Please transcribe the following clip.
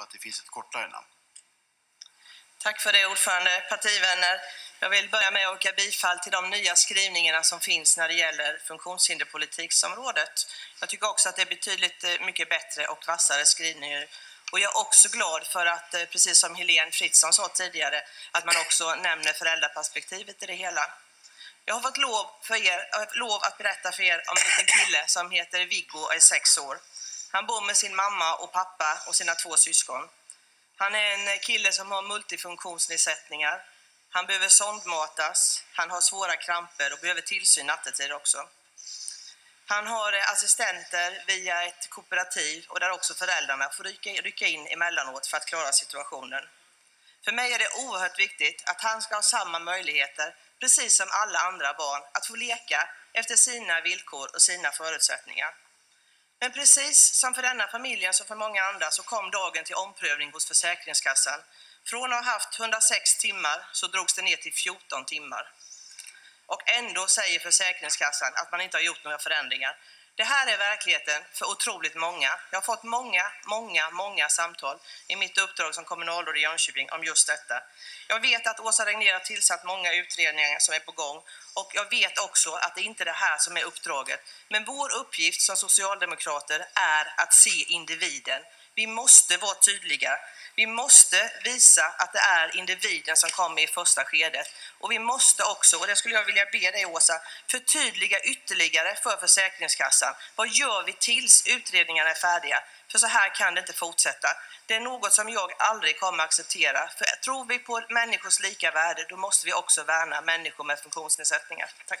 på att det finns ett kortare namn. Tack för det ordförande. Partivänner, jag vill börja med att yrka bifall till de nya skrivningarna som finns när det gäller funktionshinderpolitiksområdet. Jag tycker också att det är betydligt eh, mycket bättre och vassare skrivningar. Och jag är också glad för att, eh, precis som Helene Fritzon sa tidigare, att man också nämner föräldraperspektivet i det hela. Jag har fått lov, för er, eh, lov att berätta för er om en liten kille som heter Viggo och är sex år. Han bor med sin mamma och pappa och sina två syskon. Han är en kille som har multifunktionsnedsättningar. Han behöver sondmatas, han har svåra kramper och behöver tillsyn nattetid också. Han har eh, assistenter via ett kooperativ och där också föräldrarna får rycka, in emellanåt för att klara situationen. För mig är det oerhört viktigt att han ska ha samma möjligheter, precis som alla andra barn, att få leka efter sina villkor och sina förutsättningar. Men precis som för denna familjen som för många andra så kom dagen till omprövning hos Försäkringskassan. Från att ha haft 106 timmar så drogs det ner till 14 timmar. Och ändå säger Försäkringskassan att man inte har gjort några förändringar. Det här är verkligheten för otroligt många. Jag har fått många, många, många samtal i mitt uppdrag som kommunalråd i Jönköping om just detta. Jag vet att Åsa Regnér har tillsatt många utredningar som är på gång och jag vet också att det inte är det här som är uppdraget. Men vår uppgift som socialdemokrater är att se individen. Vi måste vara tydliga. Vi måste visa att det är individen som kommer i första skedet. Och vi måste också, och det skulle jag vilja be dig Åsa, förtydliga ytterligare för Försäkringskassan. Vad gör vi tills utredningarna är färdiga? För så här kan det inte fortsätta. Det är något som jag aldrig kommer acceptera. För tror vi på människors lika värde, då måste vi också värna människor med funktionsnedsättningar. Tack.